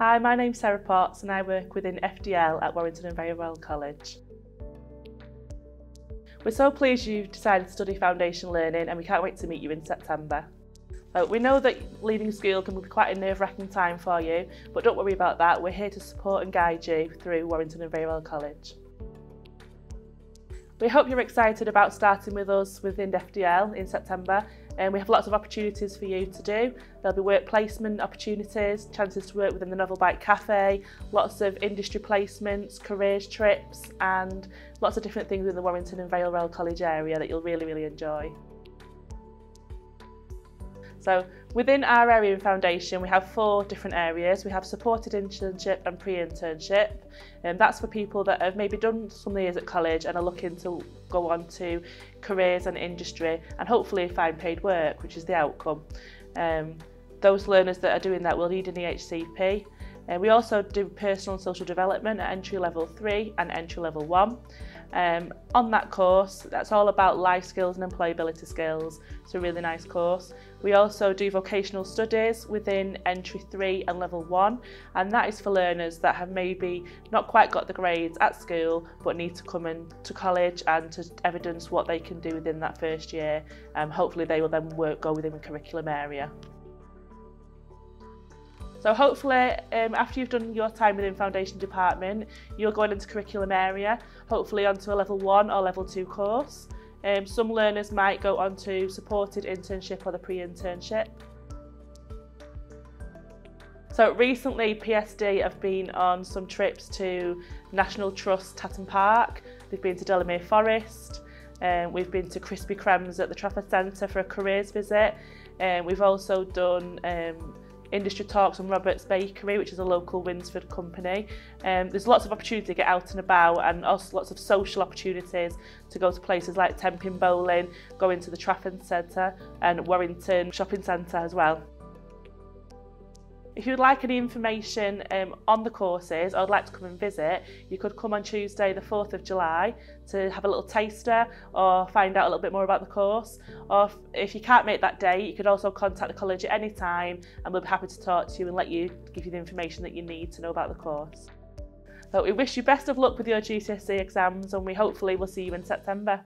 Hi, my name's Sarah Potts and I work within FDL at Warrington and Vale Royal College. We're so pleased you've decided to study foundation learning and we can't wait to meet you in September. We know that leaving school can be quite a nerve-wracking time for you, but don't worry about that. We're here to support and guide you through Warrington and Vale Royal College. We hope you're excited about starting with us within FDL in September and we have lots of opportunities for you to do. There'll be work placement opportunities, chances to work within the Novel Bike Cafe, lots of industry placements, careers trips and lots of different things in the Warrington and Vale Rail College area that you'll really, really enjoy. So within our area in foundation, we have four different areas. We have supported internship and pre-internship. And that's for people that have maybe done some years at college and are looking to go on to careers and industry and hopefully find paid work, which is the outcome. Um, those learners that are doing that will need an EHCP. Uh, we also do personal and social development at entry level 3 and entry level 1. Um, on that course, that's all about life skills and employability skills. It's a really nice course. We also do vocational studies within entry 3 and level 1 and that is for learners that have maybe not quite got the grades at school but need to come into college and to evidence what they can do within that first year. Um, hopefully they will then work go within the curriculum area. So hopefully um, after you've done your time within foundation department, you're going into curriculum area, hopefully onto a level one or level two course. Um, some learners might go on to supported internship or the pre-internship. So recently PSD have been on some trips to National Trust Tatton Park, they've been to Delamere Forest, um, we've been to Krispy Kreme's at the Trafford Centre for a careers visit, and um, we've also done um, industry talks on Robert's Bakery, which is a local Winsford company. Um, there's lots of opportunity to get out and about and also lots of social opportunities to go to places like Tenpin Bowling, go into the Trafford Centre and Warrington Shopping Centre as well. If you'd like any information um, on the courses or would like to come and visit, you could come on Tuesday the 4th of July to have a little taster or find out a little bit more about the course. Or if, if you can't make that day, you could also contact the college at any time and we'll be happy to talk to you and let you give you the information that you need to know about the course. So we wish you best of luck with your GCSE exams and we hopefully will see you in September.